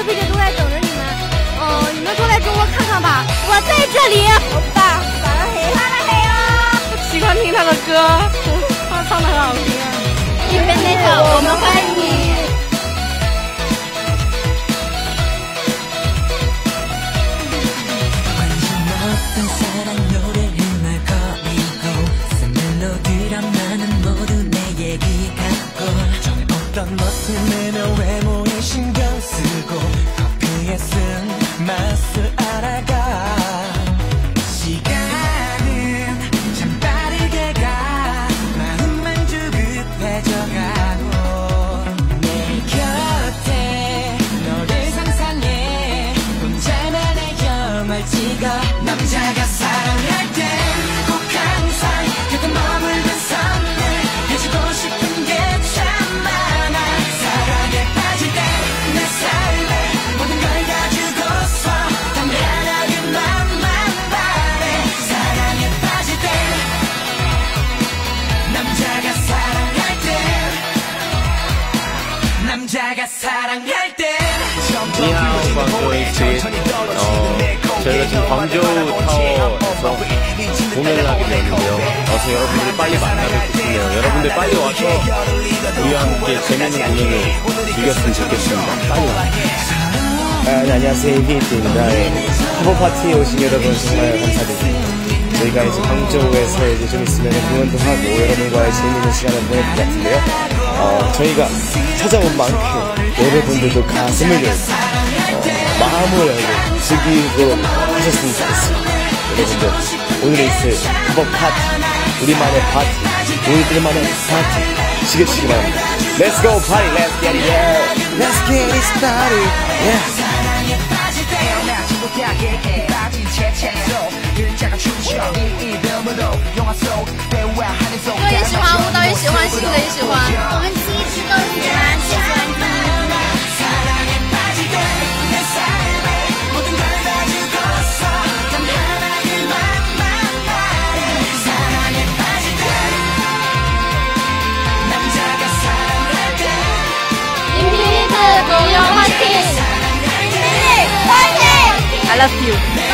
视频都在等着你们。嗯、你们过来给我看看吧，我在这里。欧巴，咋了黑？咋了黑啊？喜欢听他的歌。 남자가 사랑할 때 니하우 광조의 집 어, 저희가 지금 광저우 타워에서 공연을 하게 되었는데요. 어서 여러분들 빨리 만나뵙고 싶네요. 여러분들 빨리 와서 우리와 함께 재밌는 공연을 즐겼으면 좋겠습니다. 빨리 와요 아, 네, 안녕하세요. 이비이트입니다. 네. 커버파티에 오신 여러분 정말 감사드립니다. 저희가 이제 광저우에서 이제 좀 있으면 공연도 하고 여러분과의 재밌는 시간을 보낼 것 같은데요. 어, 저희가 찾아온 만큼 여러분들도 가슴을 열고 어, 마음을 열고 즐기고 하셨으면 좋겠습니다. 여러분들 오늘 있을 커버 파티 우리만의 파티 우리들만의 파티 지겹시기 바랍니다. Let's go party, let's get it, yeah. Let's get it started, yeah.歌也喜欢，舞蹈也喜欢，性格也喜欢， Brasil.